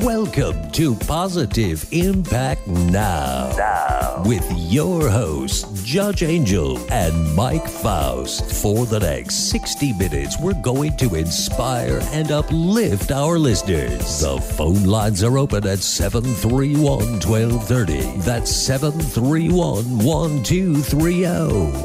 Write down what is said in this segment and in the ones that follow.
Welcome to Positive Impact Now. Now. With your hosts, Judge Angel and Mike Faust. For the next 60 minutes, we're going to inspire and uplift our listeners. The phone lines are open at 731 1230. That's 731 1230.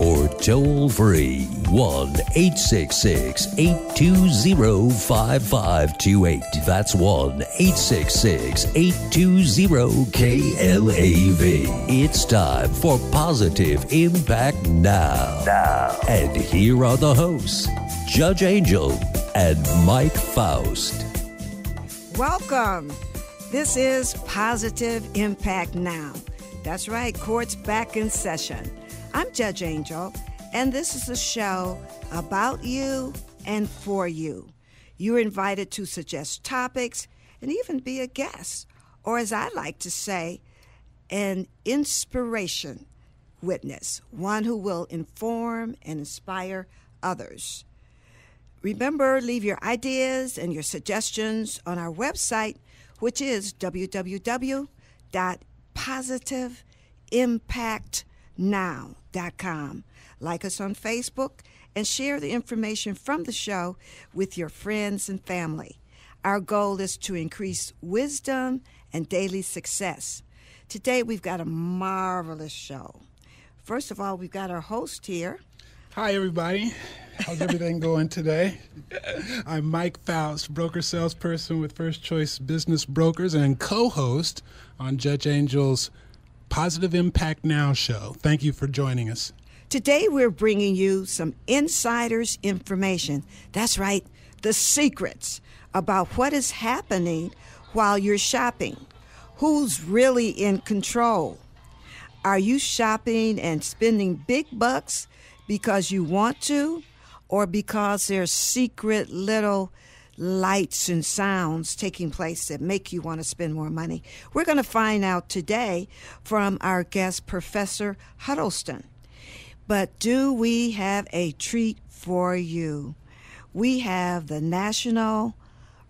Or toll free 1 866 820 5528. That's 1 866 820 KLAV. It's time for Positive Impact Now. Now. And here are the hosts, Judge Angel and Mike Faust. Welcome. This is Positive Impact Now. That's right, court's back in session. I'm Judge Angel, and this is a show about you and for you. You're invited to suggest topics and even be a guest, or as I like to say, an inspiration witness, one who will inform and inspire others. Remember, leave your ideas and your suggestions on our website, which is www.positiveimpactnow.com. Like us on Facebook and share the information from the show with your friends and family. Our goal is to increase wisdom and daily success. Today, we've got a marvelous show. First of all, we've got our host here. Hi, everybody. How's everything going today? I'm Mike Faust, broker salesperson with First Choice Business Brokers and co host on Judge Angel's Positive Impact Now show. Thank you for joining us. Today, we're bringing you some insiders' information. That's right, the secrets about what is happening while you're shopping. Who's really in control? Are you shopping and spending big bucks because you want to, or because there's secret little lights and sounds taking place that make you want to spend more money? We're going to find out today from our guest, Professor Huddleston. But do we have a treat for you? We have the national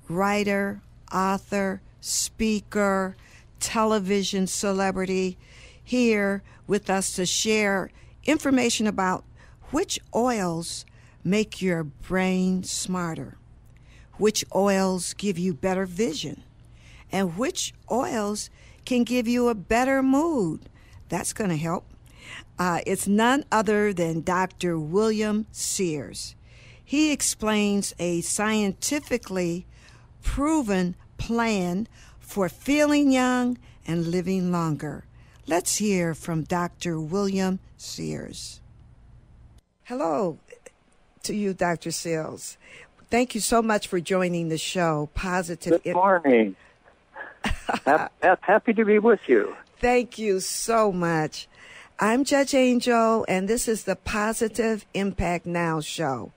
writer, author, speaker, television celebrity here with us to share information about which oils make your brain smarter, which oils give you better vision, and which oils can give you a better mood. That's going to help. Uh, it's none other than Dr. William Sears. He explains a scientifically proven plan for feeling young and living longer. Let's hear from Dr. William Sears. Hello to you, Dr. Sears. Thank you so much for joining the show. Positive. Good morning. Happy to be with you. Thank you so much. I'm Judge Angel, and this is the Positive Impact Now show.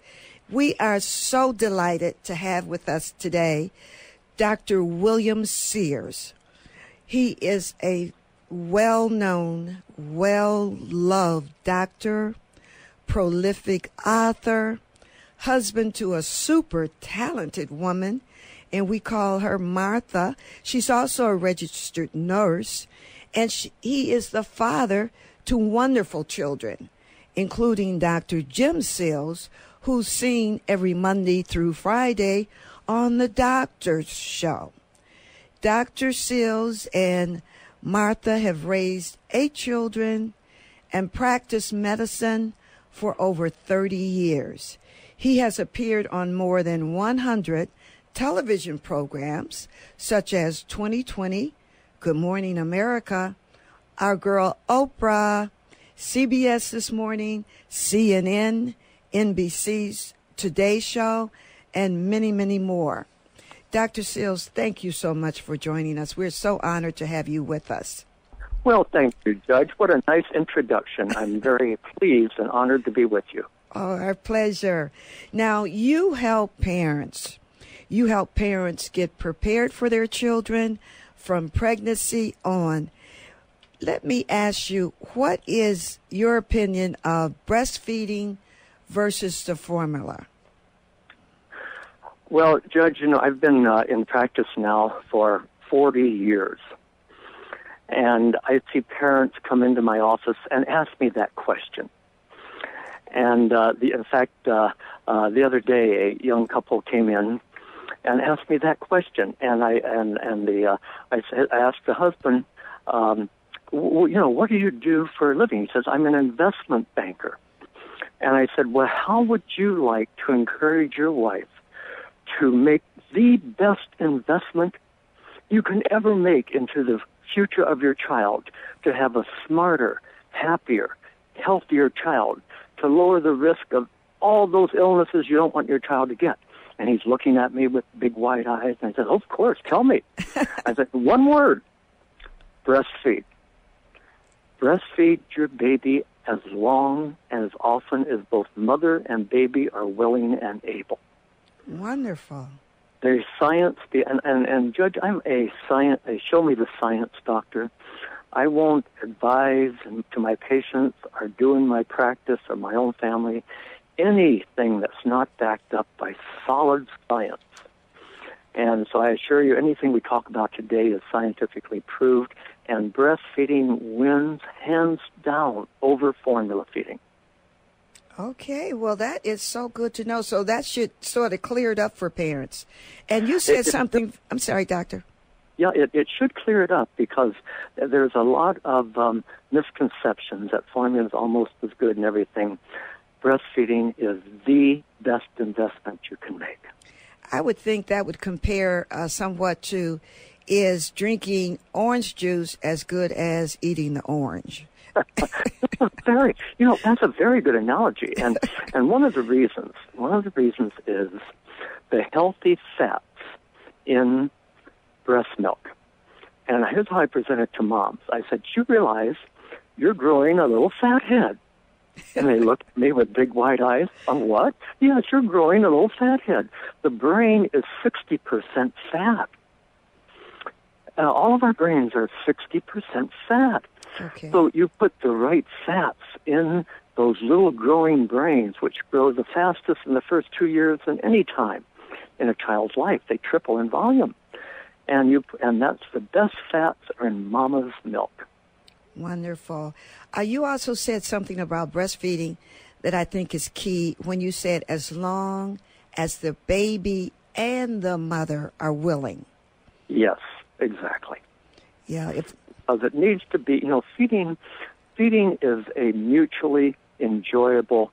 We are so delighted to have with us today Dr. William Sears. He is a well known, well loved doctor, prolific author, husband to a super talented woman, and we call her Martha. She's also a registered nurse, and she, he is the father to wonderful children, including Dr. Jim Sears, who's seen every Monday through Friday on the doctor's show. Dr. Sears and Martha have raised eight children and practiced medicine for over 30 years. He has appeared on more than 100 television programs, such as 2020, Good Morning America, Our Girl Oprah, CBS This Morning, CNN, NBC's Today Show, and many, many more. Dr. Sears, thank you so much for joining us. We're so honored to have you with us. Well, thank you, Judge. What a nice introduction. I'm very pleased and honored to be with you. Oh, our pleasure. Now, you help parents. You help parents get prepared for their children from pregnancy on. Let me ask you, what is your opinion of breastfeeding versus the formula? Well, Judge, you know, I've been uh, in practice now for 40 years. And I see parents come into my office and ask me that question. And uh, the, in fact, uh, uh, the other day, a young couple came in and asked me that question. And I and and the uh, I said I asked the husband, um, w- you know, what do you do for a living? He says, I'm an investment banker. And I said, well, how would you like to encourage your wife to make the best investment you can ever make into the future of your child, to have a smarter, happier, healthier child, to lower the risk of all those illnesses you don't want your child to get. And he's looking at me with big wide eyes, and I said, Of course, tell me. I said, One word breastfeed. Breastfeed your baby as long and as often as both mother and baby are willing and able. Wonderful. There's science, and, and, and Judge, I'm a science, a show me the science doctor. I won't advise to my patients or do in my practice or my own family anything that's not backed up by solid science. And so I assure you, anything we talk about today is scientifically proved, and breastfeeding wins hands down over formula feeding. Okay, well, that is so good to know. So that should sort of clear it up for parents. And you said something. I'm sorry, doctor. Yeah, it, it should clear it up because there's a lot of um, misconceptions that formula is almost as good and everything. Breastfeeding is the best investment you can make. I would think that would compare uh, somewhat to is drinking orange juice as good as eating the orange? very, you know, that's a very good analogy, and and one of the reasons, one of the reasons is the healthy fats in breast milk. And here's how I present it to moms. I said, "You realize you're growing a little fat head." And they looked at me with big wide eyes. On what? Yes, you're growing a little fat head. The brain is 60% fat. Uh, all of our brains are 60% fat. Okay. So you put the right fats in those little growing brains, which grow the fastest in the first two years than any time in a child's life. They triple in volume, and you and that's the best fats are in mama's milk. Wonderful. Uh, you also said something about breastfeeding that I think is key when you said as long as the baby and the mother are willing. Yes, exactly. Yeah, if because it needs to be, you know, feeding feeding is a mutually enjoyable.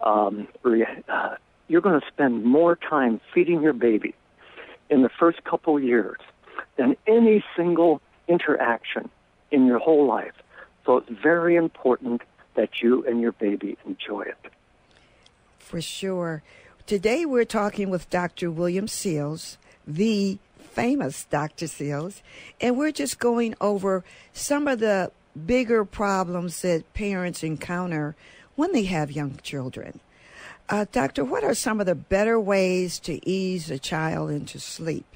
Um, re- uh, you're going to spend more time feeding your baby in the first couple years than any single interaction in your whole life. So it's very important that you and your baby enjoy it. For sure. Today we're talking with Dr. William Sears, the famous Dr. Sears, and we're just going over some of the bigger problems that parents encounter when they have young children. Uh, doctor, what are some of the better ways to ease a child into sleep?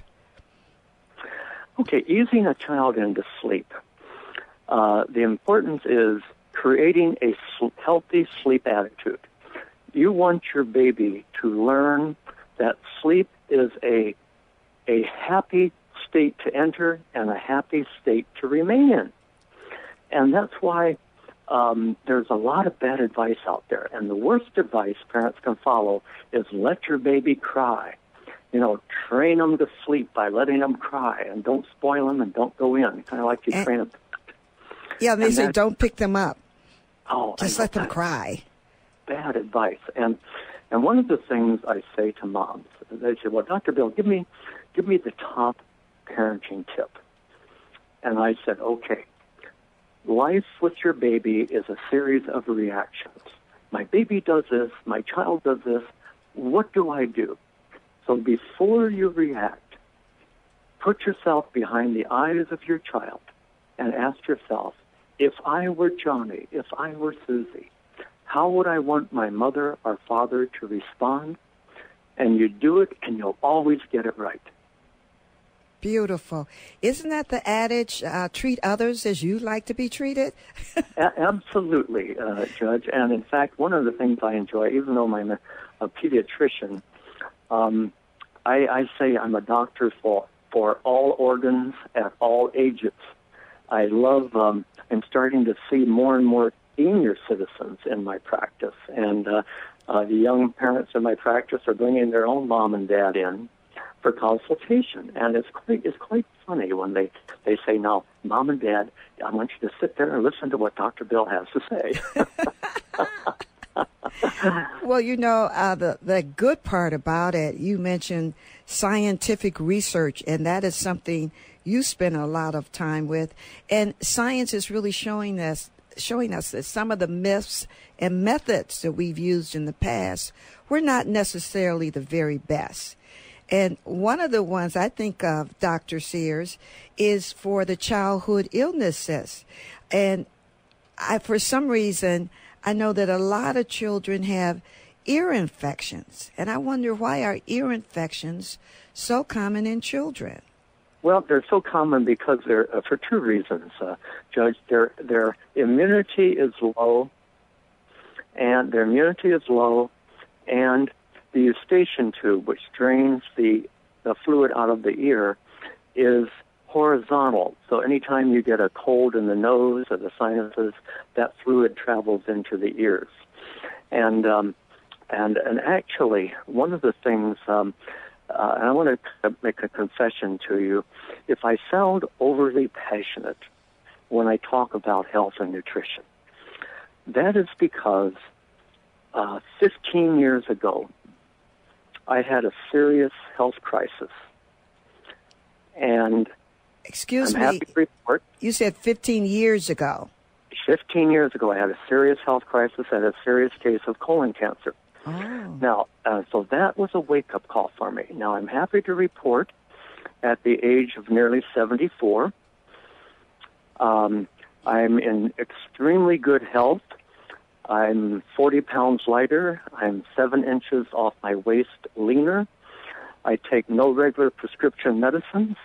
Okay, easing a child into sleep. Uh, the importance is creating a sl- healthy sleep attitude. You want your baby to learn that sleep is a a happy state to enter and a happy state to remain in. And that's why um, there's a lot of bad advice out there. And the worst advice parents can follow is let your baby cry. You know, train them to sleep by letting them cry and don't spoil them and don't go in. Kind of like you And- train them. Yeah, they And say don't pick them up. Oh, Just let them cry. bad advice. And and one of the things I say to moms, they say, "Well, Dr. Bill, give me give me the top parenting tip." And I said, "Okay, life with your baby is a series of reactions. My baby does this, my child does this. What do I do?" So before you react, put yourself behind the eyes of your child and ask yourself, if I were Johnny, if I were Susie, how would I want my mother or father to respond? And you do it, and you'll always get it right. Beautiful. Isn't that the adage, uh, treat others as you like to be treated? A- absolutely, uh, Judge. And in fact, one of the things I enjoy, even though I'm a, a pediatrician, um, I, I say I'm a doctor for for all organs at all ages. I love, um, I'm starting to see more and more senior citizens in my practice. And uh, uh, the young parents in my practice are bringing their own mom and dad in for consultation. And it's quite, it's quite funny when they, they say, now, mom and dad, I want you to sit there and listen to what Dr. Bill has to say. well, you know, uh, the the good part about it, you mentioned scientific research, and that is something you spend a lot of time with. And science is really showing us showing us that some of the myths and methods that we've used in the past were not necessarily the very best. And one of the ones I think of, Dr. Sears, is for the childhood illnesses. And I, for some reason, I know that a lot of children have ear infections. And I wonder why are ear infections so common in children? Well, they're so common because they're uh, for two reasons, uh, Judge. Their their immunity is low, and their immunity is low, and the eustachian tube, which drains the the fluid out of the ear, is horizontal. So anytime you get a cold in the nose or the sinuses, that fluid travels into the ears, and um, and and actually one of the things. Um, uh, and I want to make a confession to you. If I sound overly passionate when I talk about health and nutrition, that is because uh, 15 years ago, I had a serious health crisis. And excuse I'm me, report. You said 15 years ago. 15 years ago, I had a serious health crisis and a serious case of colon cancer. Oh. Now, uh, so that was a wake up call for me. Now, I'm happy to report at the age of nearly 74, um, I'm in extremely good health. I'm 40 pounds lighter. I'm seven inches off my waist leaner. I take no regular prescription medicines.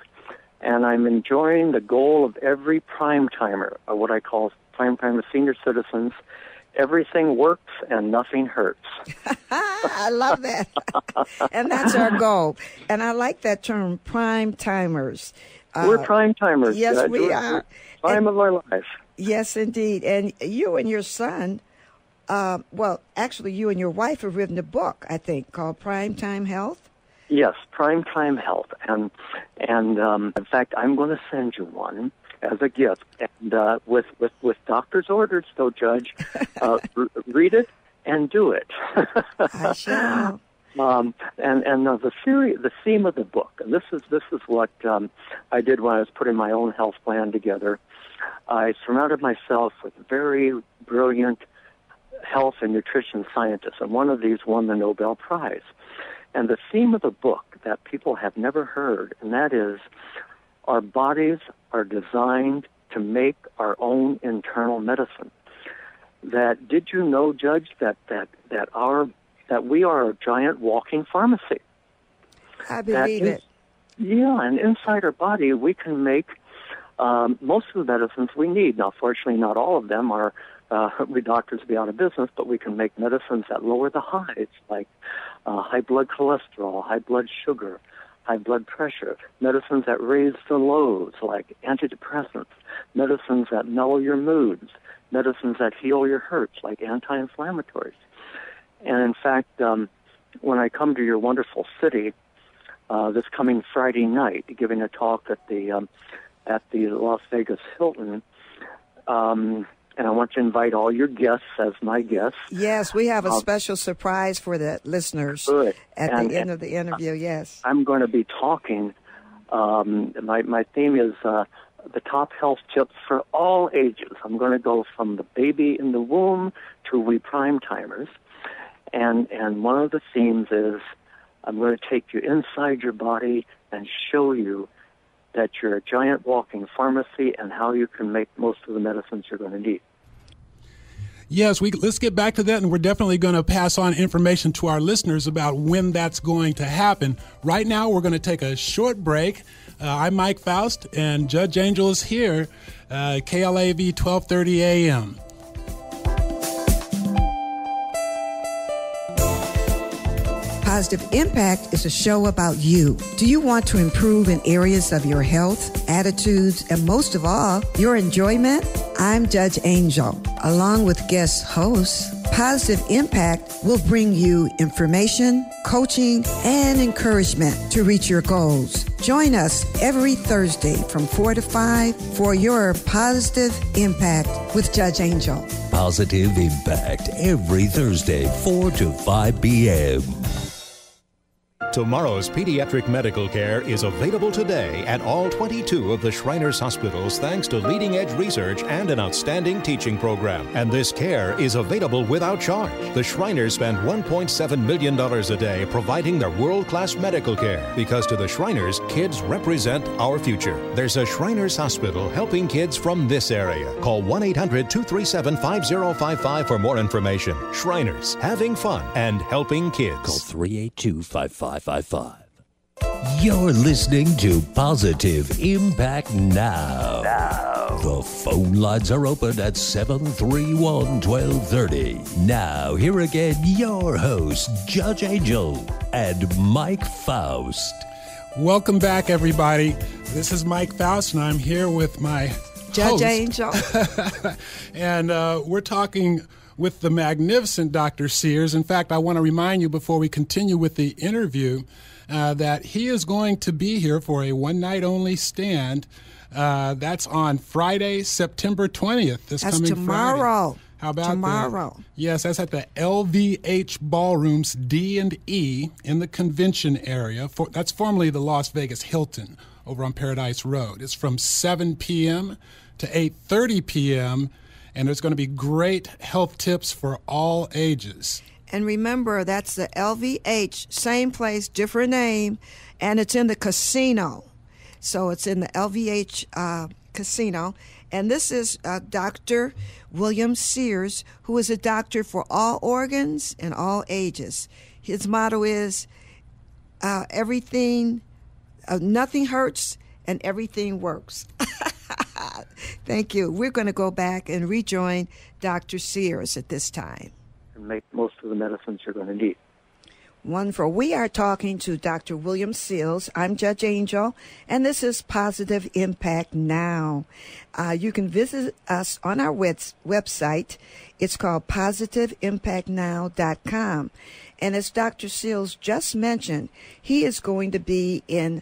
And I'm enjoying the goal of every prime timer, or what I call prime timer senior citizens, everything works and nothing hurts. I love that. and that's our goal. And I like that term, prime timers. Uh, we're prime timers. Yes, we we're, are. We're time and, of our life. Yes, indeed. And you and your son, uh, well, actually, you and your wife have written a book, I think, called Prime Time Health. Yes, Prime Time Health, and and um, in fact, I'm going to send you one as a gift, and uh, with with with doctor's orders, though, Judge, uh, r- read it and do it. I shall. Um, and and uh, the theory, the theme of the book, and this is this is what um, I did when I was putting my own health plan together. I surrounded myself with very brilliant health and nutrition scientists, and one of these won the Nobel Prize. And the theme of the book that people have never heard, and that is our bodies are designed to make our own internal medicine. That did you know, Judge, that that that our that we are a giant walking pharmacy. I believe is, it. Yeah, and inside our body we can make um, most of the medicines we need. Now, fortunately, not all of them are. Uh, we doctors be out of business, but we can make medicines that lower the highs, like uh, high blood cholesterol, high blood sugar, high blood pressure, medicines that raise the lows, like antidepressants, medicines that mellow your moods, medicines that heal your hurts, like anti-inflammatories. And in fact, um, when I come to your wonderful city uh, this coming Friday night, giving a talk at the um, at the Las Vegas Hilton, um, and I want to invite all your guests as my guests. Yes, we have a um, special surprise for the listeners good. at and, the end of the interview. Yes, I'm going to be talking. Um, my my theme is uh, the top health tips for all ages. I'm going to go from the baby in the womb to we prime timers, and and one of the themes is I'm going to take you inside your body and show you that you're a giant walking pharmacy and how you can make most of the medicines you're going to need. Yes, we let's get back to that, and we're definitely going to pass on information to our listeners about when that's going to happen. Right now, we're going to take a short break. Uh, I'm Mike Faust, and Judge Angel is here, uh, KLAV 1230 AM. Positive Impact is a show about you. Do you want to improve in areas of your health, attitudes, and most of all, your enjoyment? I'm Judge Angel. Along with guest hosts, Positive Impact will bring you information, coaching, and encouragement to reach your goals. Join us every Thursday from 4 to 5 for your Positive Impact with Judge Angel. Positive Impact every Thursday, 4 to 5 p.m. Tomorrow's pediatric medical care is available today at all 22 of the Shriners hospitals thanks to leading edge research and an outstanding teaching program. And this care is available without charge. The Shriners spend $1.7 million a day providing their world class medical care because to the Shriners, kids represent our future. There's a Shriners hospital helping kids from this area. Call 1 800 237 5055 for more information. Shriners, having fun and helping kids. Call 382 5555. You're listening to Positive Impact Now. Now. The phone lines are open at 731 1230. Now, here again, your hosts, Judge Angel and Mike Faust. Welcome back, everybody. This is Mike Faust, and I'm here with my Judge host. Angel. and uh, we're talking with the magnificent Dr. Sears. In fact, I want to remind you before we continue with the interview uh, that he is going to be here for a one night only stand. Uh, that's on Friday, September 20th. This That's coming tomorrow. Friday. How about that? Tomorrow. Yes, that's at the LVH Ballrooms D and E in the convention area. For, that's formerly the Las Vegas Hilton over on Paradise Road. It's from 7 p.m. to 8:30 p.m. and there's going to be great health tips for all ages. And remember, that's the LVH, same place, different name, and it's in the casino. So it's in the LVH uh, casino. And this is uh, Dr. William Sears, who is a doctor for all organs and all ages. His motto is uh, everything, uh, nothing hurts and everything works. Thank you. We're going to go back and rejoin Dr. Sears at this time. And make most of the medicines you're going to need. Wonderful. We are talking to Dr. William Sears. I'm Judge Angel, and this is Positive Impact Now. Uh, you can visit us on our web- website. It's called positiveimpactnow.com. And as Dr. Sears just mentioned, he is going to be in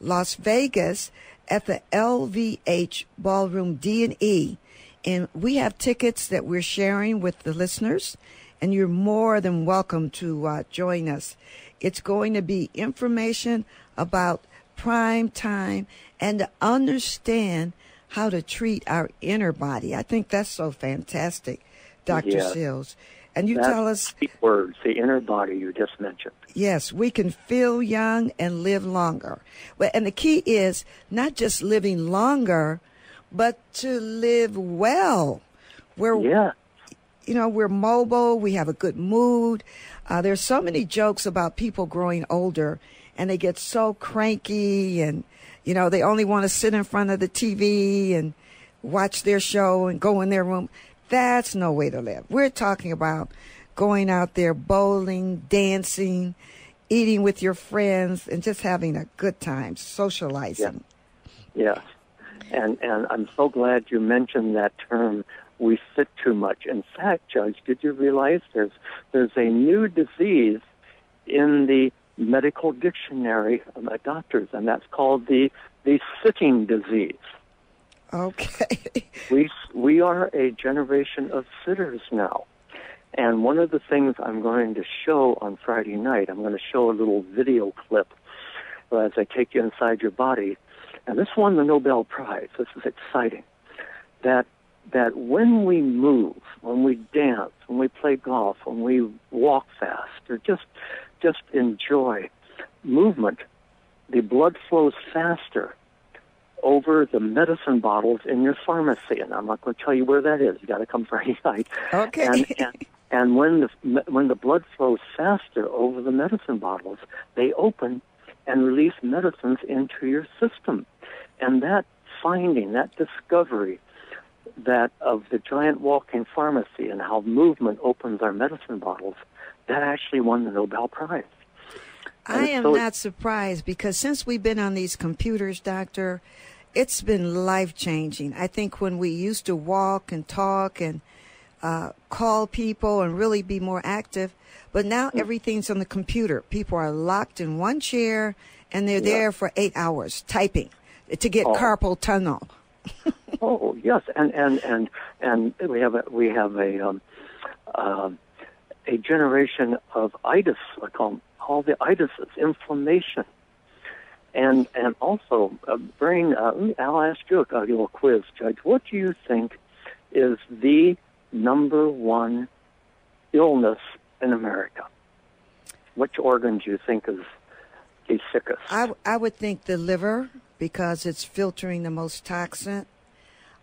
Las Vegas at the LVH Ballroom D&E. And we have tickets that we're sharing with the listeners and you're more than welcome to uh, join us. It's going to be information about prime time and to understand how to treat our inner body. I think that's so fantastic, Dr. Yes. Sears. And you That's tell us, the words, the inner body you just mentioned. yes, we can feel young and live longer. Well, and the key is not just living longer, but to live well. Where Yeah. you know, we're mobile, we have a good mood. Uh, there's so many jokes about people growing older and they get so cranky and, you know, they only want to sit in front of the TV and watch their show and go in their room. That's no way to live. We're talking about going out there bowling, dancing, eating with your friends, and just having a good time, socializing. Yes. And and I'm so glad you mentioned that term we sit too much. In fact, Judge, did you realize there's there's a new disease in the medical dictionary of doctors, and that's called the the sitting disease. Okay. We we are a generation of sitters now. And one of the things I'm going to show on Friday night, I'm going to show a little video clip as I take you inside your body. And this won the Nobel Prize. This is exciting. That that when we move, when we dance, when we play golf, when we walk fast, or just just enjoy movement, the blood flows faster over the medicine bottles in your pharmacy. And I'm not going to tell you where that is. You got to come Friday night. Okay. And, and, and when the when the blood flows faster over the medicine bottles, they open and release medicines into your system. And that finding, that discovery, that of the giant walking pharmacy and how movement opens our medicine bottles, that actually won the Nobel Prize. I am so- not surprised because since we've been on these computers, Doctor, it's been life changing. I think when we used to walk and talk and uh, call people and really be more active, but now Hmm. everything's on the computer. People are locked in one chair and they're there for eight hours typing to get Oh. carpal tunnel. Oh yes, and and and and we have a we have a um, um a generation of itis, I call them all the itises, inflammation, and and also uh, brain. Uh, I'll ask you a, a little quiz, Judge. What do you think is the number one illness in America? Which organ do you think is the sickest? I, I would think the liver because it's filtering the most toxin.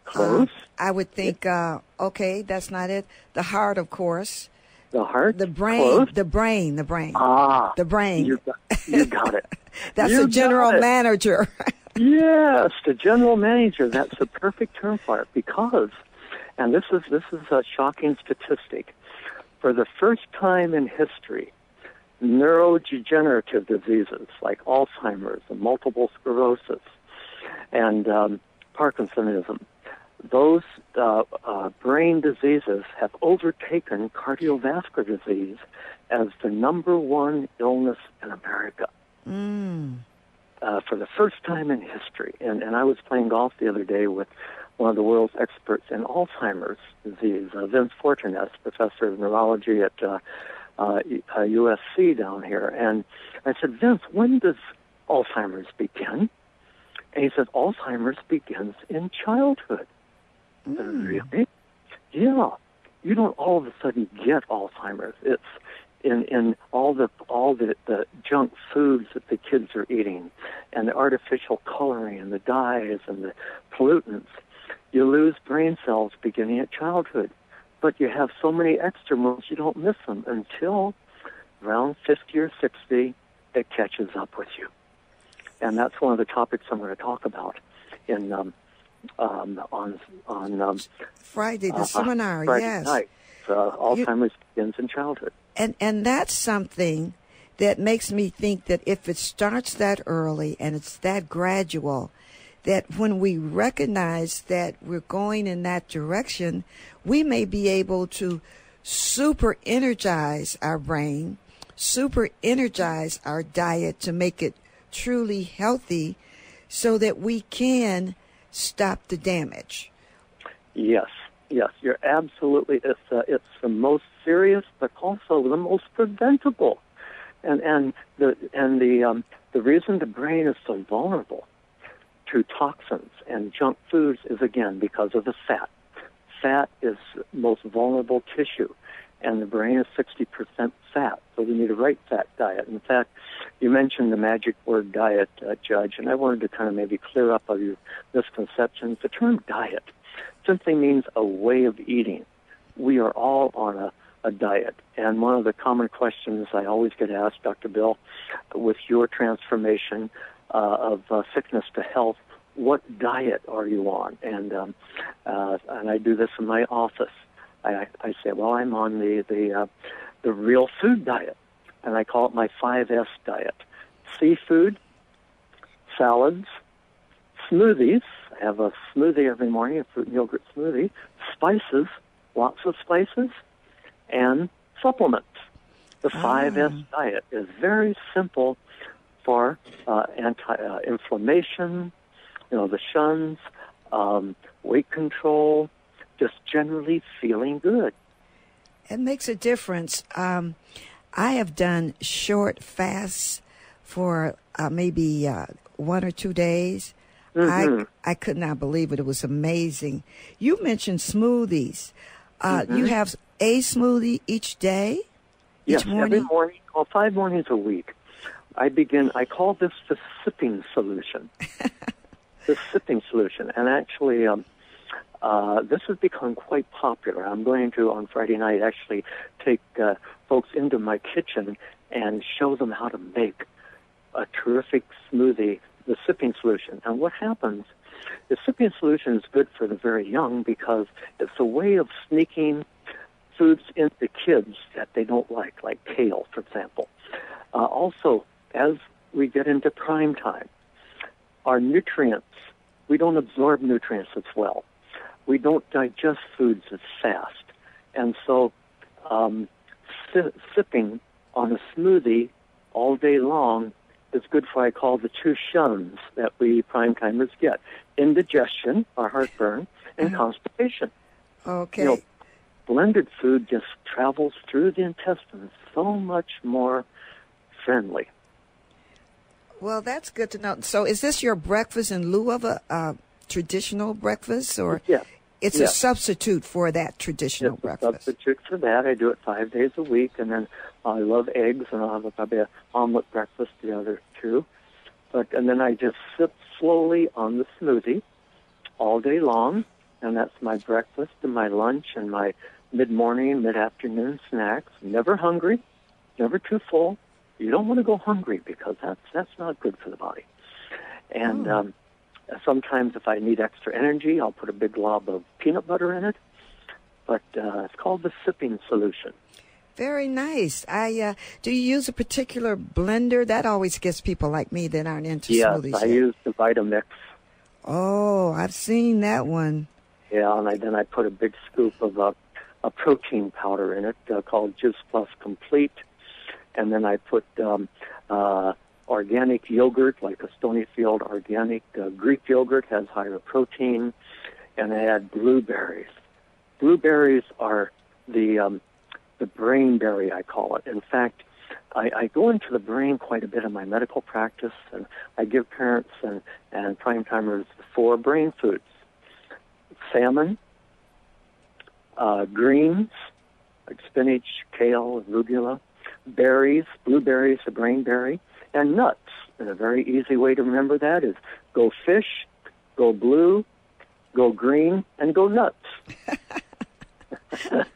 Uh, Close. I would think, uh, okay, that's not it. The heart, of course. The heart. The brain, Close. the brain, the brain. Ah, the brain. You got, you got it. That's You the general manager. Yes, the general manager. That's the perfect term for it because, and this is this is a shocking statistic. For the first time in history, neurodegenerative diseases like Alzheimer's and multiple sclerosis and um, Parkinsonism, those uh, uh, brain diseases have overtaken cardiovascular disease as the number one illness in America uh, for the first time in history. And, and I was playing golf the other day with one of the world's experts in Alzheimer's disease, uh, Vince Fortanasce, professor of neurology at uh, uh, uh, USC down here. And I said, Vince, when does Alzheimer's begin? And he said, Alzheimer's begins in childhood. Said, Really? Yeah. You don't all of a sudden get Alzheimer's. It's in in all the all the, the junk foods that the kids are eating and the artificial coloring and the dyes and the pollutants. You lose brain cells beginning at childhood. But you have so many extra moves you don't miss them until around 50 or 60 it catches up with you. And that's one of the topics I'm going to talk about in um, um, on on um, Friday, the uh, seminar, Friday yes. night. Uh, Alzheimer's begins in childhood. And and that's something that makes me think that if it starts that early and it's that gradual, that when we recognize that we're going in that direction, we may be able to super energize our brain, super energize our diet to make it truly healthy so that we can stop the damage. Yes, yes, you're absolutely. It's uh, it's the most serious, but also the most preventable, and and the and the um, the reason the brain is so vulnerable to toxins and junk foods is again because of the fat. Fat is most vulnerable tissue, and the brain is 60% fat, so we need a right fat diet. In fact, you mentioned the magic word diet, uh, Judge, and I wanted to kind of maybe clear up of your misconceptions. The term diet simply means a way of eating. We are all on a, a diet. And one of the common questions I always get asked, Dr. Bill, with your transformation uh, of uh, sickness to health, what diet are you on? And um, uh, and I do this in my office. I, I say, well, I'm on the the uh, the real food diet, and I call it my five S diet: seafood, salads, smoothies. I have a smoothie every morning, a fruit and yogurt smoothie. Spices, lots of spices, and supplements. The five S diet is very simple for uh, anti-inflammation, you know, the shuns, um, weight control, just generally feeling good. It makes a difference. Um, I have done short fasts for uh, maybe uh, one or two days. Mhm. I I could not believe it. It was amazing. You mentioned smoothies. Uh, You have a smoothie each day. Yes, Each every morning? morning, well, five mornings a week. I begin. I call this the sipping solution. the sipping solution, and actually, um, uh, this has become quite popular. I'm going to on Friday night actually take uh, folks into my kitchen and show them how to make a terrific smoothie, the sipping solution. And what happens? The sipping solution is good for the very young because it's a way of sneaking foods into kids that they don't like, like kale, for example. Uh, also, as we get into prime time, our nutrients, we don't absorb nutrients as well. We don't digest foods as fast. And so, um, si- sipping on a smoothie all day long is good for, I call the two shuns that we prime timers get indigestion, or heartburn, and constipation. Okay. You know, blended food just travels through the intestines so much more friendly. Well, that's good to know. So, is this your breakfast in lieu of a uh, traditional breakfast, or Yeah. it's a substitute for that traditional It's a breakfast? substitute for that. I do it five days a week, and then I love eggs, and I'll have a, probably an omelet breakfast the other two. But and then I just sip slowly on the smoothie all day long, and that's my breakfast and my lunch and my mid-morning, mid-afternoon snacks. Never hungry, never too full. You don't want to go hungry because that's that's not good for the body. And Oh. um, sometimes, if I need extra energy, I'll put a big glob of peanut butter in it. But uh, it's called the sipping solution. Very nice. I uh, do you use a particular blender? That always gets people like me that aren't into yes, smoothies. I yet. use the Vitamix. Oh, I've seen that one. Yeah, and I, then I put a big scoop of uh, a protein powder in it uh, called Juice Plus Complete, and then I put um, uh, organic yogurt, like a Stonyfield organic uh, Greek yogurt, has higher protein, and I add blueberries. Blueberries are the um, the brain berry, I call it. In fact, I, I go into the brain quite a bit in my medical practice, and I give parents and, and prime timers four brain foods salmon, uh, greens, like spinach, kale, arugula, berries, blueberries, the brain berry, and nuts. And a very easy way to remember that is go fish, go blue, go green, and go nuts.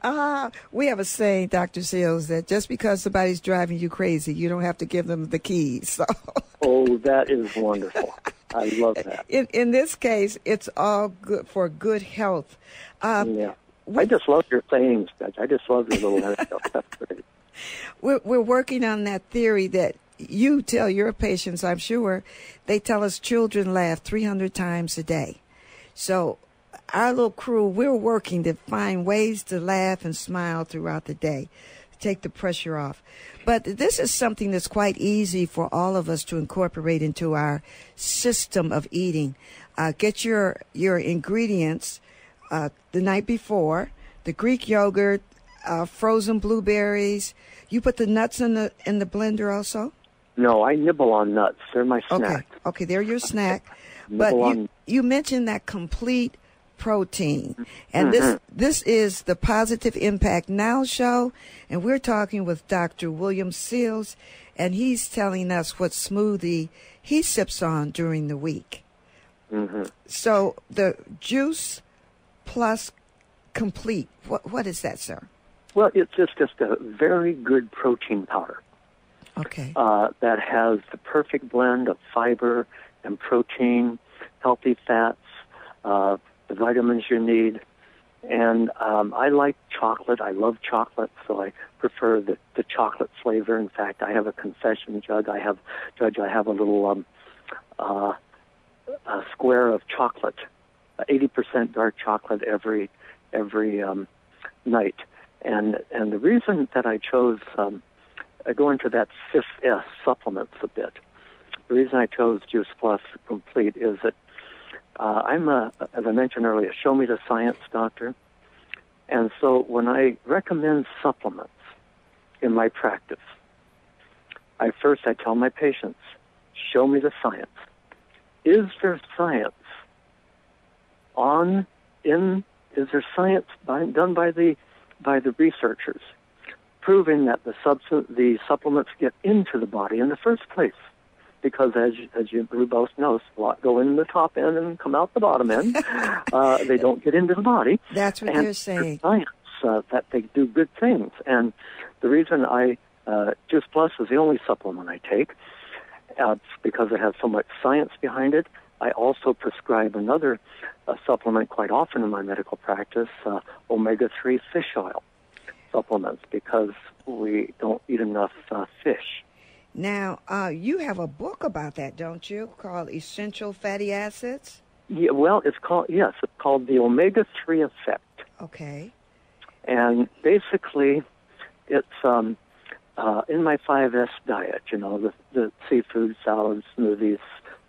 Ah, we have a saying, Dr. Sears, that just because somebody's driving you crazy, you don't have to give them the keys. So Oh, that is wonderful. I love that. in, in this case, it's all good for good health. Um, Yeah. I just love your sayings, Judge. I just love your little anecdotes. That's great. We're, we're working on that theory that you tell your patients, I'm sure, they tell us children laugh 300 times a day. So our little crew, we're working to find ways to laugh and smile throughout the day, take the pressure off. But this is something that's quite easy for all of us to incorporate into our system of eating. Uh, get your your ingredients uh, the night before, the Greek yogurt, uh, frozen blueberries. You put the nuts in the in the blender also. No, I nibble on nuts. They're my snack. okay, okay, they're your snack. but you, on- you mentioned that complete protein, and this this is the Positive Impact Now show, and we're talking with Dr. William Sears, and he's telling us what smoothie he sips on during the week. So the juice plus complete. What what is that, sir? Well, it's just, just a very good protein powder Okay. uh, that has the perfect blend of fiber and protein, healthy fats, uh, the vitamins you need. And um, I like chocolate. I love chocolate, so I prefer the, the chocolate flavor. In fact, I have a confession, Judge. I have, Judge, I have a little um, uh, a square of chocolate, uh, eighty percent dark chocolate every every um, night. And and the reason that I chose um, I go into that fifth S supplements a bit. The reason I chose Juice Plus Complete is that uh, I'm a, as I mentioned earlier, show me the science doctor, and so when I recommend supplements in my practice, I first I tell my patients, show me the science. Is there science on in? Is there science by, done by the by the researchers proving that the substance, the supplements get into the body in the first place? Because as you, as you we both know, a lot go in the top end and come out the bottom end. uh, they don't get into the body. That's what and they're saying. Science uh, that they do good things, and the reason I uh, Juice Plus is the only supplement I take uh, because it has so much science behind it. I also prescribe another uh, supplement quite often in my medical practice, uh, omega-3 fish oil supplements, because we don't eat enough uh, fish. Now, uh, you have a book about that, don't you? Called Essential Fatty Acids. Yeah, well, it's called yes, it's called the omega three effect, Okay. and basically, it's um, uh, in my 5S diet. You know, the the seafood, salads, smoothies,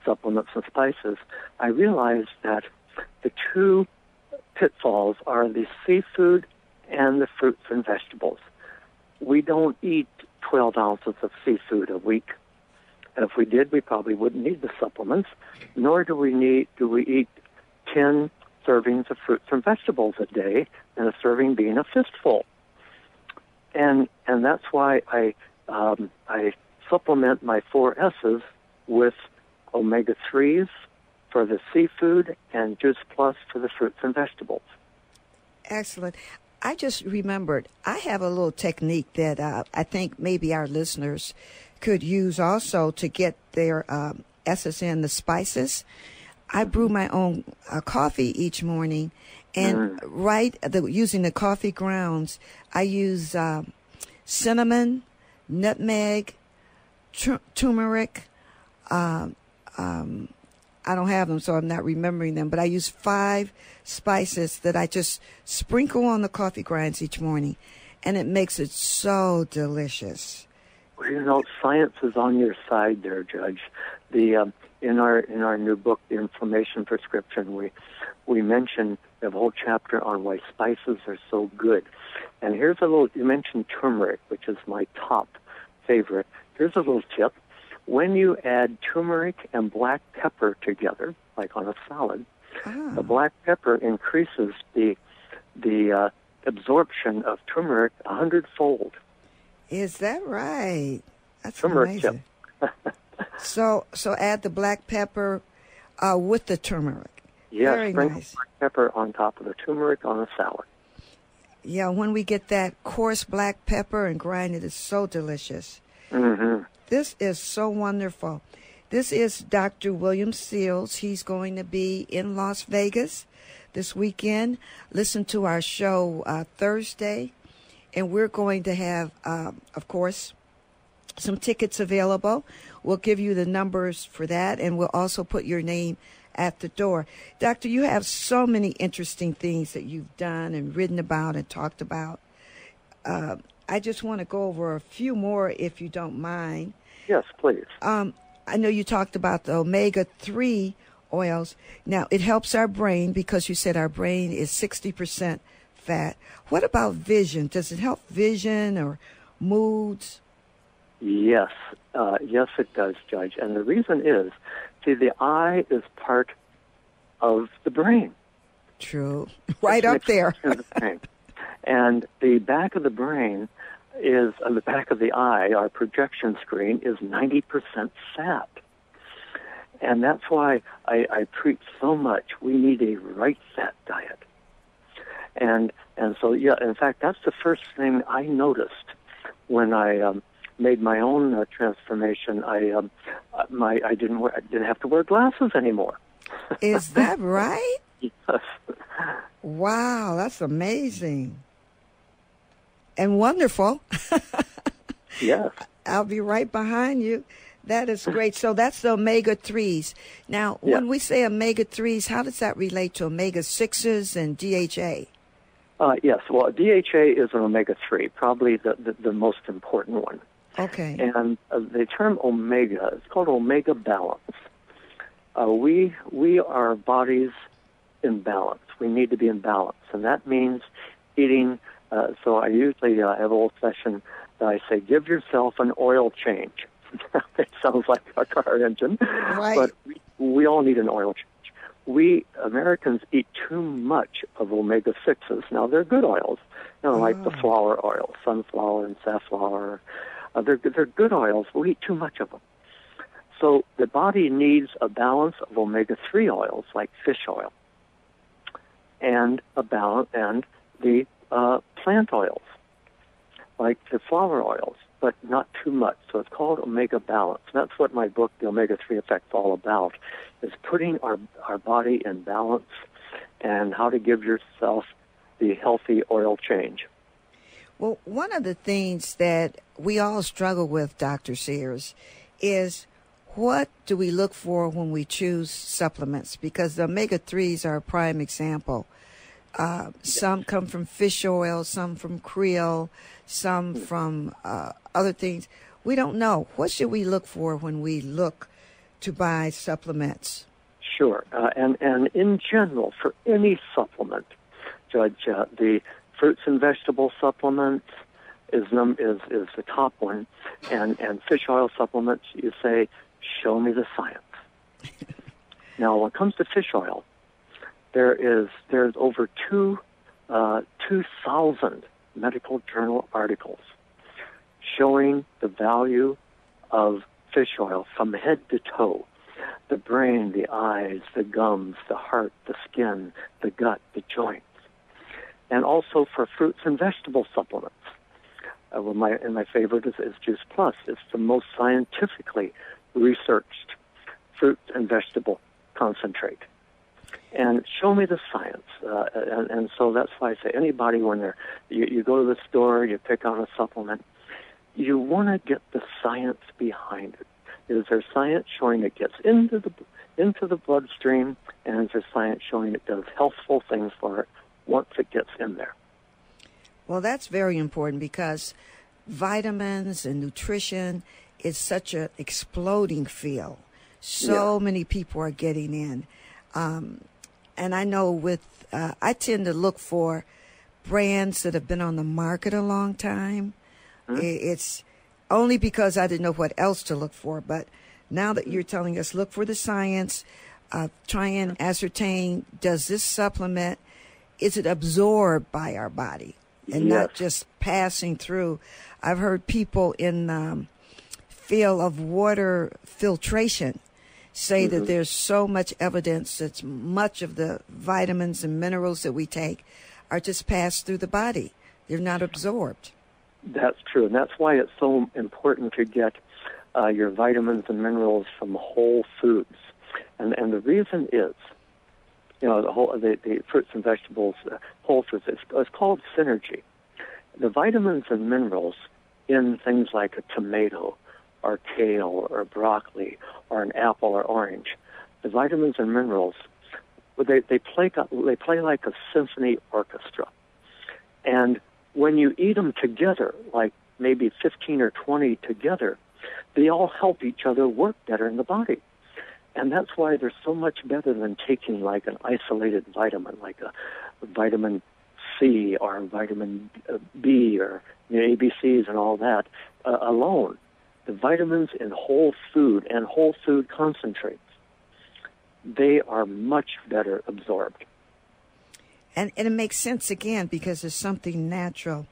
supplements, and spices. I realized that the two pitfalls are the seafood and the fruits and vegetables. We don't eat 12 ounces of seafood a week. And if we did, we probably wouldn't need the supplements, nor do we need do we eat 10 servings of fruits and vegetables a day, and a serving being a fistful. And and that's why I um, I supplement my four S's with omega threes for the seafood and Juice Plus for the fruits and vegetables. Excellent. I just remembered I have a little technique that uh, I think maybe our listeners could use also to get their um, SSN, the spices. I brew my own uh, coffee each morning, and right the, using the coffee grounds, I use um, cinnamon, nutmeg, tur- turmeric. Um, um, I don't have them, so I'm not remembering them. But I use five spices that I just sprinkle on the coffee grinds each morning, and it makes it so delicious. Well, you know, science is on your side there, Judge. The um, in our in our new book, The Inflammation Prescription, we we mention a whole chapter on why spices are so good. And here's a little. You mentioned turmeric, which is my top favorite. Here's a little tip. When you add turmeric and black pepper together, like on a salad, Ah. the black pepper increases the the uh, absorption of turmeric a hundredfold. Is that right? That's Turmeric amazing. so, so add the black pepper uh, with the turmeric. Yes, Very sprinkle nice. black pepper on top of the turmeric on a salad. Yeah, when we get that coarse black pepper and grind it, it's so delicious. hmm This is so wonderful. This is Dr. William Sears. He's going to be in Las Vegas this weekend. Listen to our show uh, Thursday. And we're going to have, um, of course, some tickets available. We'll give you the numbers for that, and we'll also put your name at the door. Doctor, you have so many interesting things that you've done and written about and talked about. Uh, I just want to go over a few more, if you don't mind. Yes, please. Um, I know you talked about the omega 3 oils. Now, it helps our brain because you said our brain is 60% fat. What about vision? Does it help vision or moods? Yes, uh, yes, it does, Judge. And the reason is, see, the eye is part of the brain. True. Right up there. the. And the back of the brain is, on the back of the eye, our projection screen is 90% fat. And that's why I, I preach so much. We need a right fat diet. And and so yeah, in fact, that's the first thing I noticed when I um, made my own uh, transformation. I um, my I didn't wear, I didn't have to wear glasses anymore. Is that right? Yes. Wow, that's amazing. And wonderful. yes. I'll be right behind you. That is great. So that's the omega 3s. Now, Yeah. when we say omega 3s, how does that relate to omega 6s and DHA? Uh, yes. Well, DHA is an omega three, probably the, the the most important one. Okay. And uh, the term omega is called omega balance. Uh, we we are bodies in balance. We need to be in balance, and that means eating. Uh, so I usually uh, have a little session that I say, give yourself an oil change. it sounds like a car engine, Right. but we, we all need an oil change. We Americans eat too much of omega sixes. Now they're good oils, you know, like the flower oil, sunflower and safflower. Uh, they're they're good oils. but We eat too much of them. So the body needs a balance of omega three oils like fish oil, and a balance and the uh, plant oils like the flower oils, but not too much. So it's called omega balance. That's what my book, The Omega Three Effect, is all about: is putting our our body in balance and how to give yourself the healthy oil change. Well, one of the things that we all struggle with, Dr. Sears, is what do we look for when we choose supplements? Because the omega 3s are a prime example. Uh, some come from fish oil, some from krill, some from uh, other things. We don't know. What should we look for when we look to buy supplements? Sure. Uh, and, and in general, for any supplement, Judge, uh, the fruits and vegetable supplements is, num- is, is the top one. And, and fish oil supplements, you say, show me the science. now, when it comes to fish oil, there is there's over two uh, two thousand medical journal articles showing the value of fish oil from head to toe. The brain, the eyes, the gums, the heart, the skin, the gut, the joints. And also for fruits and vegetable supplements. Uh, well, my, and my favorite is, is Juice Plus. It's the most scientifically researched fruit and vegetable concentrate. And show me the science. Uh, and, and so that's why I say anybody when they're, you, you go to the store, you pick out a supplement, you want to get the science behind it. Is there science showing it gets into the into the bloodstream, and is there science showing it does healthful things for it once it gets in there? Well, that's very important because vitamins and nutrition is such an exploding field. So yeah. many people are getting in. Um, and I know with, uh, I tend to look for brands that have been on the market a long time. Mm-hmm. It's only because I didn't know what else to look for. But now that you're telling us, look for the science, uh, try and ascertain does this supplement, is it absorbed by our body and yes. not just passing through? I've heard people in um, field of water filtration say mm-hmm. that there's so much evidence that much of the vitamins and minerals that we take are just passed through the body. They're not absorbed. That's true, and that's why it's so important to get uh, your vitamins and minerals from whole foods. And and the reason is, you know, the whole the, the fruits and vegetables, uh, whole foods. It's, it's called synergy. The vitamins and minerals in things like a tomato, or kale, or broccoli, or an apple or orange, the vitamins and minerals, they they play they play like a symphony orchestra, and when you eat them together, like maybe 15 or 20 together, they all help each other work better in the body. And that's why they're so much better than taking like an isolated vitamin, like a vitamin C or vitamin B or you know, ABCs and all that uh, alone. The vitamins in whole food and whole food concentrates, they are much better absorbed. And, and it makes sense again because it's something natural.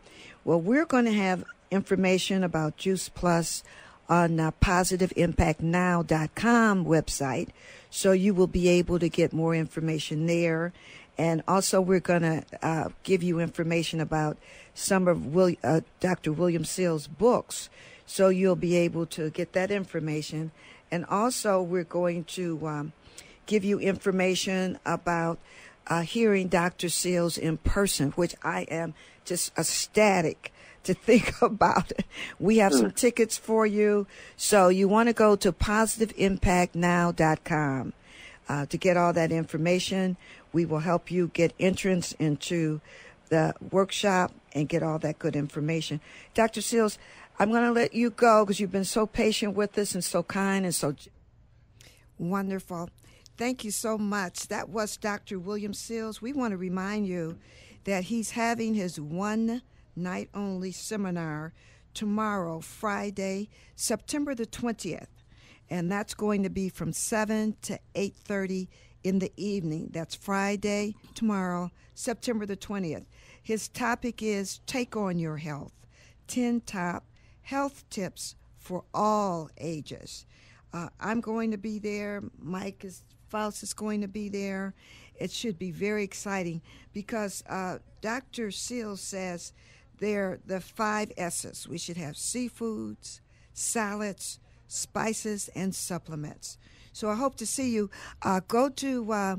Well, we're going to have information about Juice Plus on uh, positiveimpactnow.com website. So you will be able to get more information there. And also, we're going to uh, give you information about some of Will, uh, Dr. William Sears' books. So you'll be able to get that information. And also, we're going to um, give you information about uh, hearing Dr. Sears in person, which I am just ecstatic to think about. We have some tickets for you. So you want to go to positiveimpactnow.com uh, to get all that information. We will help you get entrance into the workshop and get all that good information. Dr. Sears, I'm going to let you go because you've been so patient with us and so kind and so wonderful. Thank you so much. That was Dr. William Sears. We want to remind you that he's having his one night only seminar tomorrow, Friday, September the 20th. And that's going to be from 7 to 8:30 in the evening. That's Friday, tomorrow, September the 20th. His topic is Take on Your Health 10 top health tips for all ages. Uh, I'm going to be there. Mike is Faust is going to be there. It should be very exciting because uh, Dr. Sears says they're the five S's. We should have seafoods, salads, spices, and supplements. So I hope to see you. Uh, go to uh,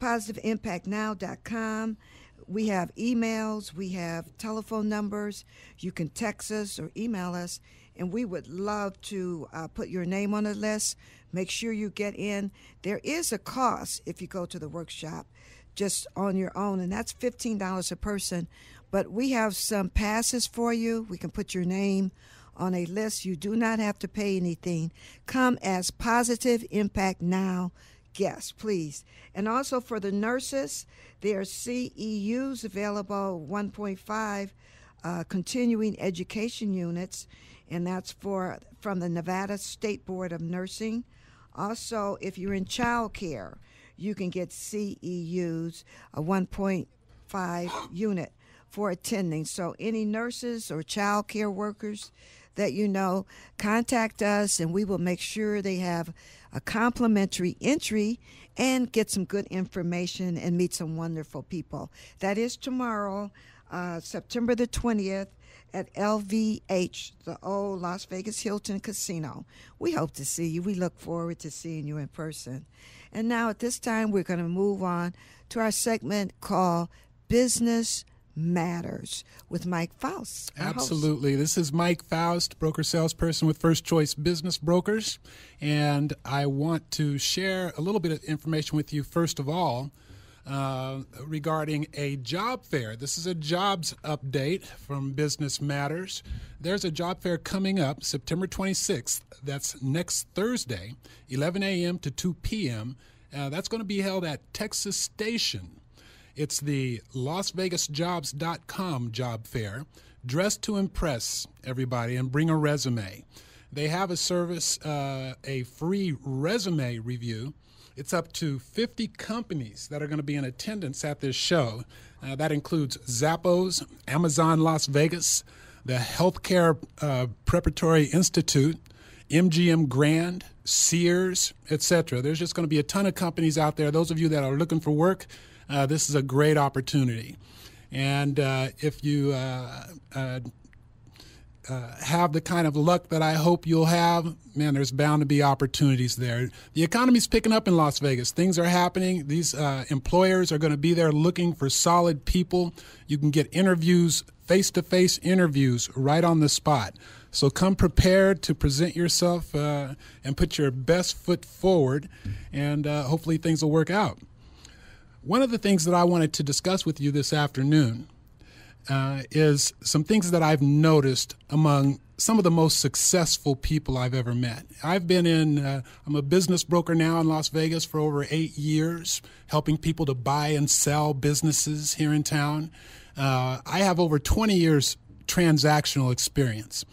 positiveimpactnow.com. we have emails, we have telephone numbers. You can text us or email us, and we would love to uh, put your name on the list. Make sure you get in. There is a cost if you go to the workshop just on your own, and that's $15 a person. But we have some passes for you. We can put your name on a list. You do not have to pay anything. Come as Positive Impact Now guests, please. And also for the nurses, there are CEUs available 1.5 uh, continuing education units, and that's for from the Nevada State Board of Nursing. Also, if you're in child care, you can get CEUs, a 1.5 unit for attending. So, any nurses or child care workers that you know, contact us and we will make sure they have a complimentary entry and get some good information and meet some wonderful people. That is tomorrow, uh, September the 20th at LVH, the old Las Vegas Hilton Casino. We hope to see you. We look forward to seeing you in person. And now at this time, we're going to move on to our segment called Business Matters with Mike Faust. Absolutely. Host. This is Mike Faust, broker salesperson with First Choice Business Brokers. And I want to share a little bit of information with you, first of all, uh, regarding a job fair. This is a jobs update from Business Matters. There's a job fair coming up September 26th. That's next Thursday, 11 a.m. to 2 p.m. Uh, that's going to be held at Texas Station. It's the LasVegasJobs.com job fair. Dress to impress everybody and bring a resume. They have a service, uh, a free resume review. It's up to 50 companies that are going to be in attendance at this show. Uh, that includes Zappos, Amazon Las Vegas, the Healthcare uh, Preparatory Institute, MGM Grand, Sears, etc. There's just going to be a ton of companies out there. Those of you that are looking for work, uh, this is a great opportunity. And uh, if you uh, uh, uh, have the kind of luck that I hope you'll have, man, there's bound to be opportunities there. The economy's picking up in Las Vegas. Things are happening. These uh, employers are going to be there looking for solid people. You can get interviews, face to face interviews, right on the spot. So come prepared to present yourself uh, and put your best foot forward, and hopefully things will work out. One of the things that I wanted to discuss with you this afternoon uh, is some things that I've noticed among some of the most successful people I've ever met. I've been in, uh, I'm a business broker now in Las Vegas for over eight years, helping people to buy and sell businesses here in town. Uh, I have over 20 years transactional experience.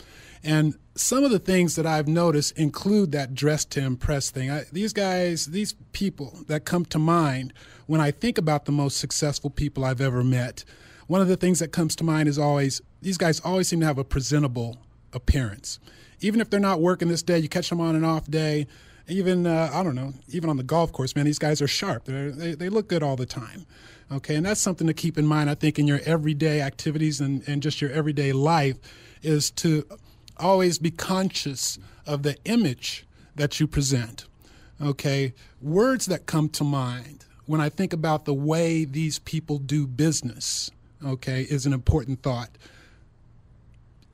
And some of the things that I've noticed include that dress to impress thing. I, these guys, these people that come to mind when I think about the most successful people I've ever met, one of the things that comes to mind is always these guys always seem to have a presentable appearance. Even if they're not working this day, you catch them on an off day. Even uh, I don't know, even on the golf course, man, these guys are sharp. They're, they they look good all the time. Okay, and that's something to keep in mind. I think in your everyday activities and, and just your everyday life is to always be conscious of the image that you present. Okay, words that come to mind when I think about the way these people do business, okay, is an important thought.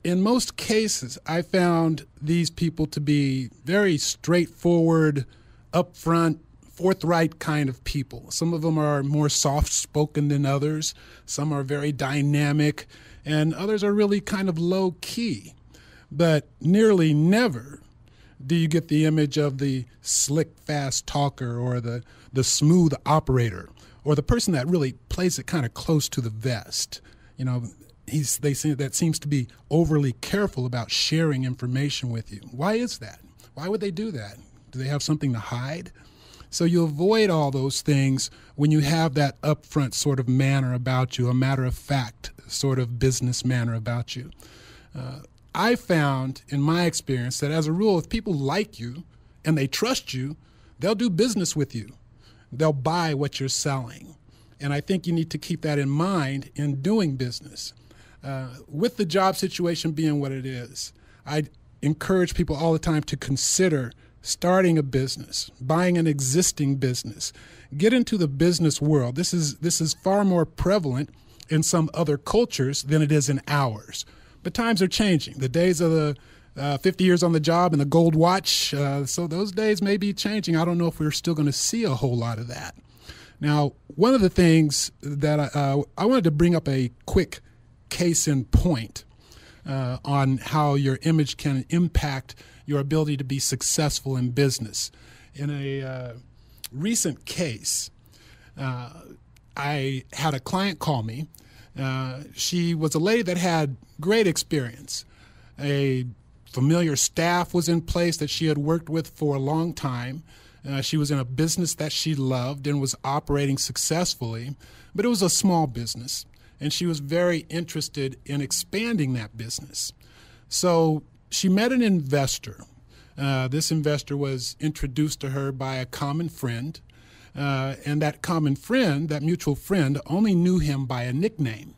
In most cases, I found these people to be very straightforward, upfront, forthright kind of people. Some of them are more soft spoken than others, some are very dynamic, and others are really kind of low key. But nearly never do you get the image of the slick, fast talker or the, the smooth operator or the person that really plays it kind of close to the vest. You know, he's, they say that seems to be overly careful about sharing information with you. Why is that? Why would they do that? Do they have something to hide? So you avoid all those things when you have that upfront sort of manner about you, a matter of fact sort of business manner about you. Uh, I found in my experience that as a rule, if people like you and they trust you, they'll do business with you. They'll buy what you're selling. And I think you need to keep that in mind in doing business. Uh, with the job situation being what it is, I encourage people all the time to consider starting a business, buying an existing business. Get into the business world. This is this is far more prevalent in some other cultures than it is in ours. But times are changing. The days of the uh, 50 years on the job and the gold watch, uh, so those days may be changing. I don't know if we're still going to see a whole lot of that. Now, one of the things that I, uh, I wanted to bring up a quick case in point uh, on how your image can impact your ability to be successful in business. In a uh, recent case, uh, I had a client call me. Uh, she was a lady that had great experience. A familiar staff was in place that she had worked with for a long time. Uh, she was in a business that she loved and was operating successfully, but it was a small business, and she was very interested in expanding that business. So she met an investor. Uh, this investor was introduced to her by a common friend, uh, and that common friend, that mutual friend, only knew him by a nickname.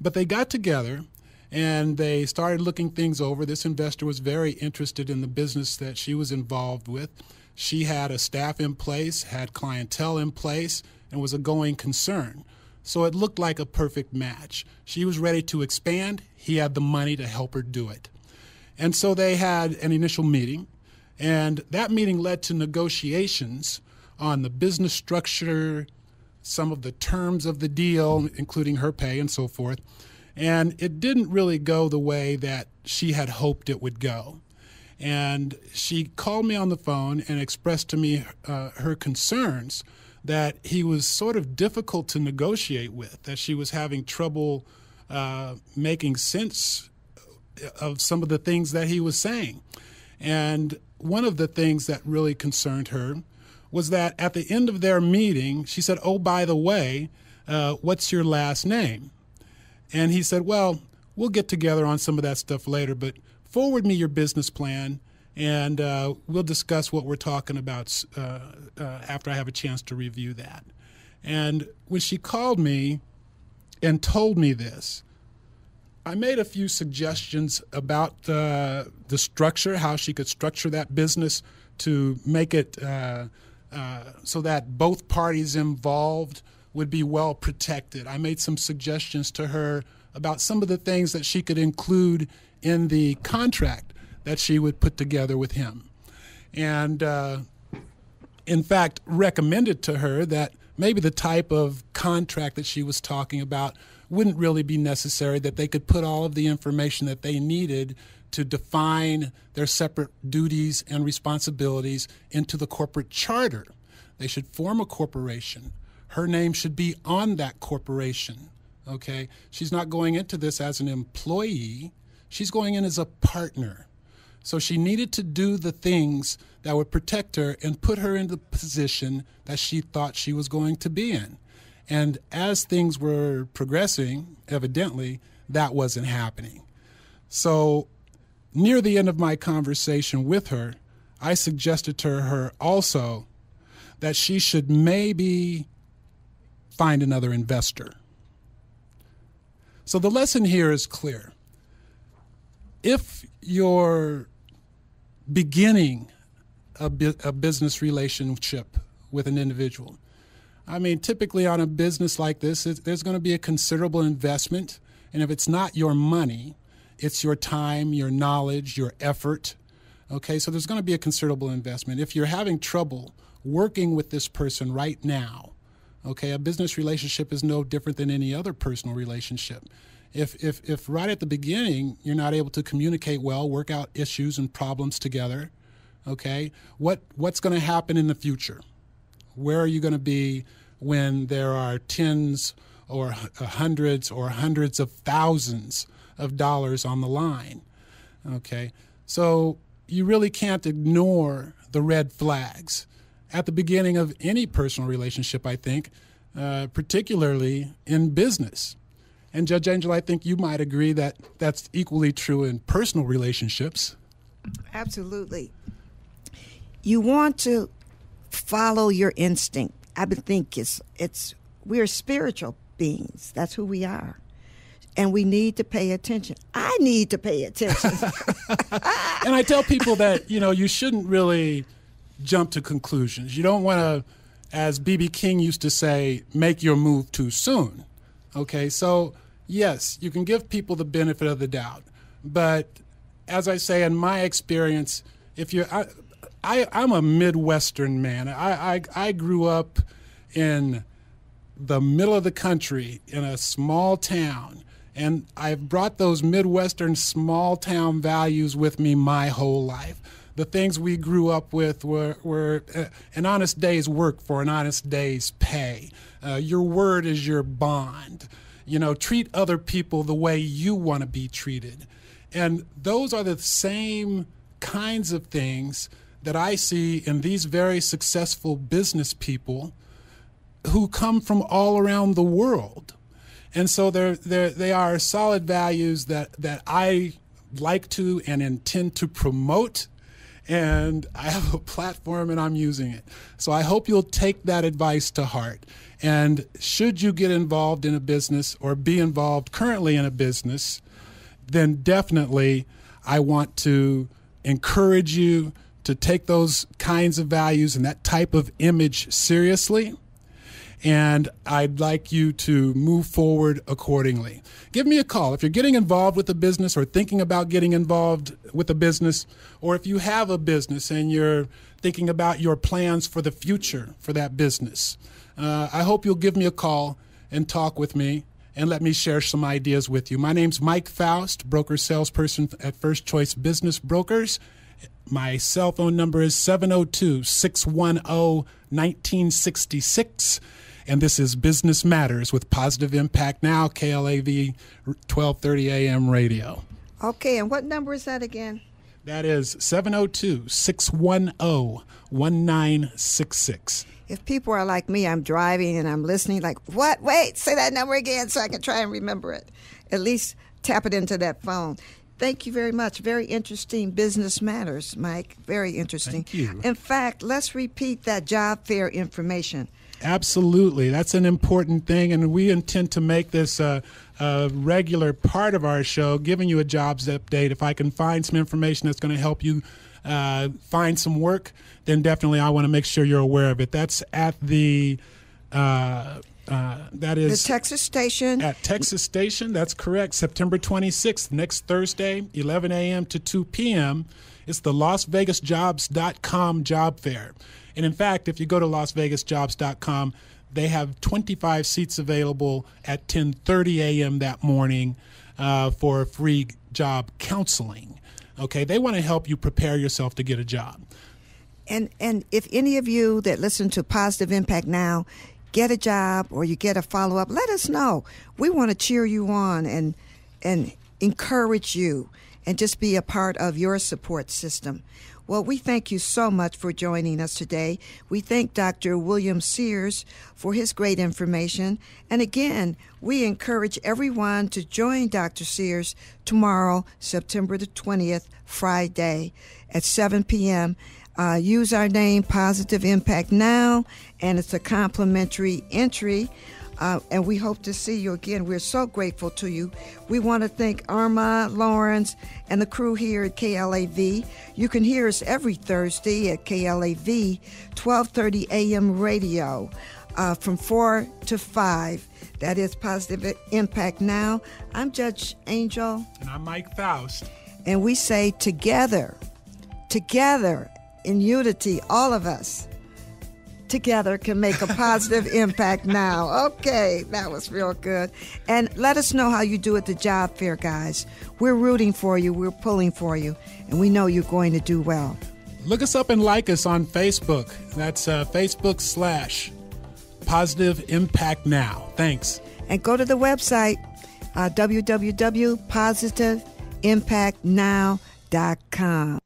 But they got together and they started looking things over. This investor was very interested in the business that she was involved with. She had a staff in place, had clientele in place, and was a going concern. So it looked like a perfect match. She was ready to expand. He had the money to help her do it. And so they had an initial meeting, and that meeting led to negotiations on the business structure, some of the terms of the deal, including her pay and so forth. And it didn't really go the way that she had hoped it would go. And she called me on the phone and expressed to me uh, her concerns that he was sort of difficult to negotiate with, that she was having trouble uh, making sense of some of the things that he was saying. And one of the things that really concerned her was that at the end of their meeting, she said, Oh, by the way, uh, what's your last name? And he said, Well, we'll get together on some of that stuff later, but forward me your business plan and uh, we'll discuss what we're talking about uh, uh, after I have a chance to review that. And when she called me and told me this, I made a few suggestions about uh, the structure, how she could structure that business to make it uh, so that both parties involved would be well protected. I made some suggestions to her about some of the things that she could include in the contract that she would put together with him. And uh, in fact, recommended to her that maybe the type of contract that she was talking about wouldn't really be necessary, that they could put all of the information that they needed to define their separate duties and responsibilities into the corporate charter. They should form a corporation. Her name should be on that corporation. Okay? She's not going into this as an employee, she's going in as a partner. So she needed to do the things that would protect her and put her in the position that she thought she was going to be in. And as things were progressing, evidently, that wasn't happening. So, near the end of my conversation with her, I suggested to her also that she should maybe find another investor. So, the lesson here is clear. If you're beginning a, bu- a business relationship with an individual, I mean, typically on a business like this, there's going to be a considerable investment. And if it's not your money, it's your time, your knowledge, your effort. Okay, so there's going to be a considerable investment. If you're having trouble working with this person right now, okay, a business relationship is no different than any other personal relationship. If, if, if right at the beginning you're not able to communicate well, work out issues and problems together, okay, what, what's going to happen in the future? Where are you going to be when there are tens or hundreds or hundreds of thousands of dollars on the line? Okay, so you really can't ignore the red flags at the beginning of any personal relationship, I think, uh, particularly in business. And Judge Angel, I think you might agree that that's equally true in personal relationships. Absolutely. You want to follow your instinct. I think it's it's we're spiritual beings. That's who we are. And we need to pay attention. I need to pay attention. and I tell people that, you know, you shouldn't really jump to conclusions. You don't want to as BB King used to say, make your move too soon. Okay, so yes, you can give people the benefit of the doubt, but as I say, in my experience, if you're, I, I, am a Midwestern man. I, I, I grew up in the middle of the country in a small town. And I've brought those Midwestern small town values with me my whole life. The things we grew up with were, were uh, an honest day's work for an honest day's pay. Uh, your word is your bond. You know, treat other people the way you want to be treated. And those are the same kinds of things that I see in these very successful business people who come from all around the world. And so they're, they're, they are solid values that, that I like to and intend to promote. And I have a platform and I'm using it. So I hope you'll take that advice to heart. And should you get involved in a business or be involved currently in a business, then definitely I want to encourage you to take those kinds of values and that type of image seriously and I'd like you to move forward accordingly. Give me a call if you're getting involved with a business or thinking about getting involved with a business, or if you have a business and you're thinking about your plans for the future for that business. Uh, I hope you'll give me a call and talk with me and let me share some ideas with you. My name's Mike Faust, broker salesperson at First Choice Business Brokers. My cell phone number is 702 610 1966. And this is Business Matters with Positive Impact Now, KLAV 1230 AM radio. Okay, and what number is that again? That is 702 610 1966. If people are like me, I'm driving and I'm listening, like, what? Wait, say that number again so I can try and remember it. At least tap it into that phone. Thank you very much. Very interesting business matters, Mike. Very interesting. Thank you. In fact, let's repeat that job fair information. Absolutely. That's an important thing, and we intend to make this a, a, regular part of our show, giving you a jobs update. If I can find some information that's going to help you uh, find some work, then definitely I want to make sure you're aware of it. That's at the. Uh, uh, that is the Texas Station. At Texas Station, that's correct. September 26th, next Thursday, 11 a.m. to 2 p.m. It's the LasVegasJobs.com job fair. And in fact, if you go to lasvegasjobs.com, they have 25 seats available at 10:30 a.m. that morning uh, for free job counseling. Okay, they want to help you prepare yourself to get a job. And and if any of you that listen to Positive Impact now get a job or you get a follow up, let us know. We want to cheer you on and and encourage you and just be a part of your support system. Well, we thank you so much for joining us today. We thank Dr. William Sears for his great information. And again, we encourage everyone to join Dr. Sears tomorrow, September the 20th, Friday at 7 p.m. Uh, use our name, Positive Impact Now, and it's a complimentary entry. Uh, and we hope to see you again. We're so grateful to you. We want to thank Arma, Lawrence, and the crew here at KLAV. You can hear us every Thursday at KLAV, 12:30 a.m. radio, uh, from four to five. That is Positive Impact Now. I'm Judge Angel, and I'm Mike Faust. And we say together, together in unity, all of us together can make a positive impact now. Okay, that was real good. And let us know how you do at the job fair, guys. We're rooting for you, we're pulling for you, and we know you're going to do well. Look us up and like us on Facebook. That's uh, Facebook slash Positive Impact Now. Thanks. And go to the website, uh, www.positiveimpactnow.com.